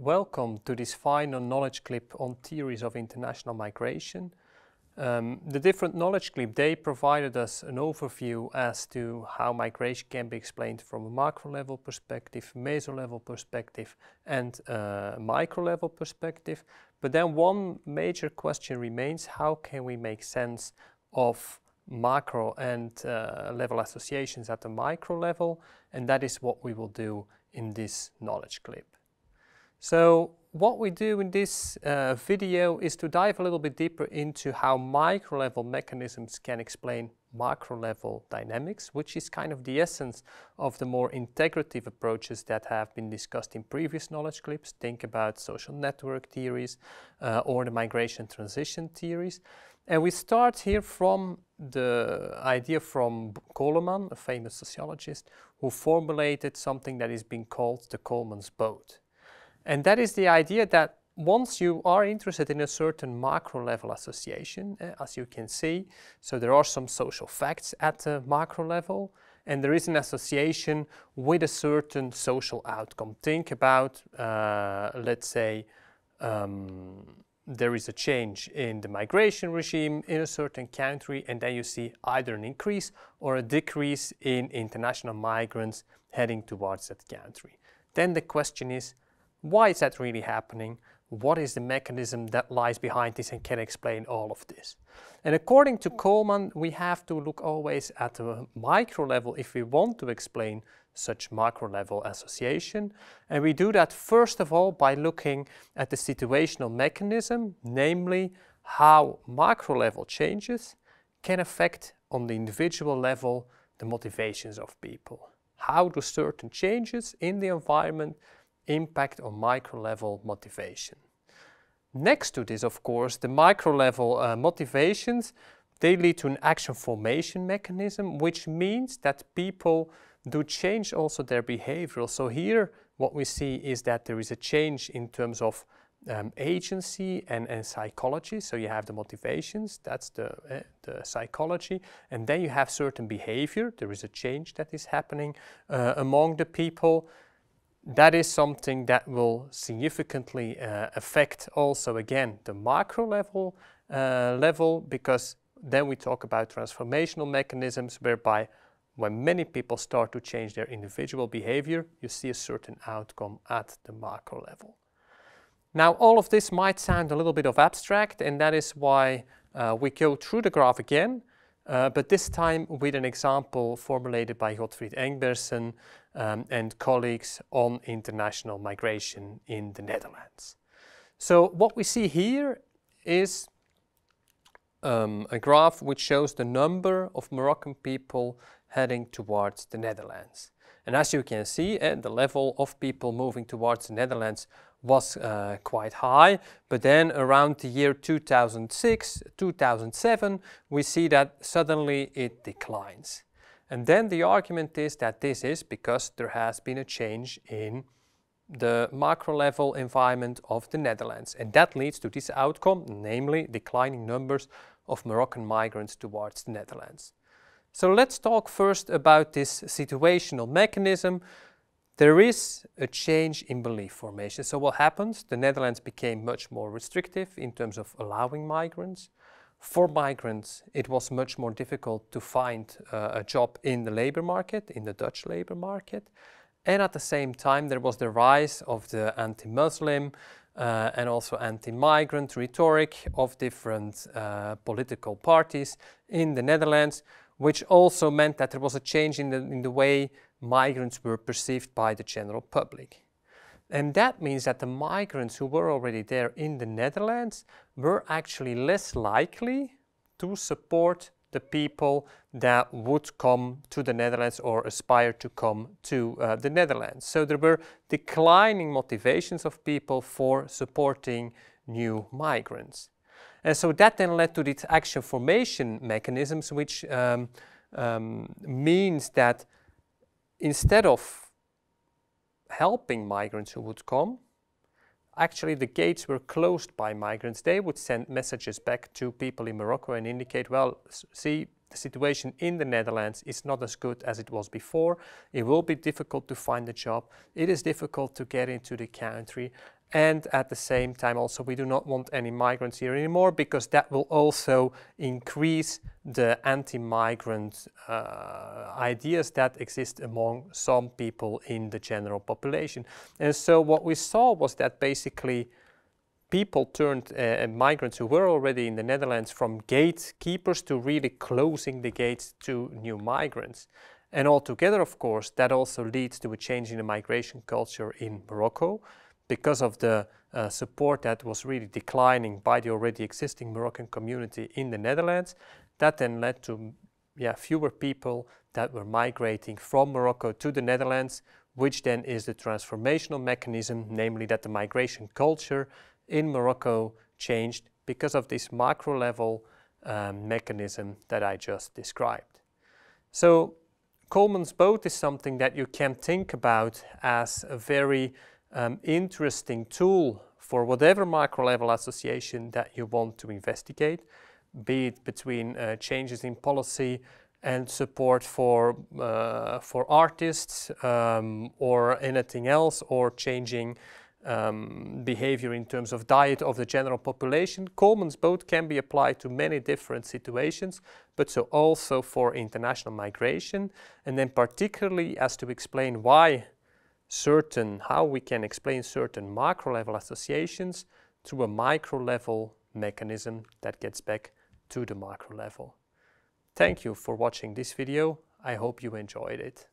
welcome to this final knowledge clip on theories of international migration. Um, the different knowledge clip, they provided us an overview as to how migration can be explained from a macro level perspective, meso level perspective and uh, micro level perspective. But then one major question remains, how can we make sense of macro and uh, level associations at the micro level? And that is what we will do in this knowledge clip. So what we do in this uh, video is to dive a little bit deeper into how micro level mechanisms can explain macro level dynamics, which is kind of the essence of the more integrative approaches that have been discussed in previous knowledge clips. Think about social network theories uh, or the migration transition theories. And we start here from the idea from Coleman, a famous sociologist, who formulated something that is being called the Coleman's boat. And that is the idea that once you are interested in a certain macro level association, uh, as you can see, so there are some social facts at the macro level, and there is an association with a certain social outcome. Think about, uh, let's say, um, there is a change in the migration regime in a certain country, and then you see either an increase or a decrease in international migrants heading towards that country. Then the question is, why is that really happening? What is the mechanism that lies behind this and can explain all of this? And according to Coleman, we have to look always at the micro level if we want to explain such macro level association. And we do that first of all by looking at the situational mechanism, namely how macro level changes can affect on the individual level the motivations of people. How do certain changes in the environment impact on micro level motivation. Next to this, of course, the micro level uh, motivations, they lead to an action formation mechanism, which means that people do change also their behavioral. So here, what we see is that there is a change in terms of um, agency and, and, psychology. So you have the motivations, that's the, uh, the psychology, and then you have certain behavior. There is a change that is happening uh, among the people that is something that will significantly uh, affect also again the macro level uh, level because then we talk about transformational mechanisms whereby when many people start to change their individual behavior you see a certain outcome at the macro level. Now all of this might sound a little bit of abstract and that is why uh, we go through the graph again uh, but this time with an example formulated by Godfried Engbersen um, and colleagues on international migration in the Netherlands. So what we see here is um, a graph which shows the number of Moroccan people heading towards the Netherlands. And as you can see, uh, the level of people moving towards the Netherlands was uh, quite high, but then around the year 2006, 2007, we see that suddenly it declines. And then the argument is that this is because there has been a change in the macro level environment of the Netherlands. And that leads to this outcome, namely declining numbers of Moroccan migrants towards the Netherlands. So let's talk first about this situational mechanism. There is a change in belief formation. So what happens? The Netherlands became much more restrictive in terms of allowing migrants. For migrants, it was much more difficult to find uh, a job in the labor market, in the Dutch labor market. And at the same time, there was the rise of the anti-Muslim uh, and also anti-migrant rhetoric of different uh, political parties in the Netherlands, which also meant that there was a change in the, in the way migrants were perceived by the general public. And that means that the migrants who were already there in the Netherlands were actually less likely to support the people that would come to the Netherlands or aspire to come to uh, the Netherlands. So there were declining motivations of people for supporting new migrants. And so that then led to these action formation mechanisms, which um, um, means that instead of helping migrants who would come, actually the gates were closed by migrants. They would send messages back to people in Morocco and indicate, well, see, the situation in the Netherlands is not as good as it was before. It will be difficult to find a job. It is difficult to get into the country. And at the same time also we do not want any migrants here anymore because that will also increase the anti-migrant uh, ideas that exist among some people in the general population. And so what we saw was that basically people turned uh, migrants who were already in the Netherlands from gatekeepers to really closing the gates to new migrants. And altogether, of course, that also leads to a change in the migration culture in Morocco because of the uh, support that was really declining by the already existing Moroccan community in the Netherlands. That then led to yeah, fewer people that were migrating from Morocco to the Netherlands, which then is the transformational mechanism, namely that the migration culture in Morocco changed because of this macro level um, mechanism that I just described. So Coleman's boat is something that you can think about as a very um, interesting tool for whatever macro level association that you want to investigate, be it between uh, changes in policy and support for, uh, for artists um, or anything else, or changing um, behavior in terms of diet of the general population. Coleman's boat can be applied to many different situations, but so also for international migration, and then particularly as to explain why certain, how we can explain certain macro level associations through a micro level mechanism that gets back to the macro level. Thank you for watching this video. I hope you enjoyed it.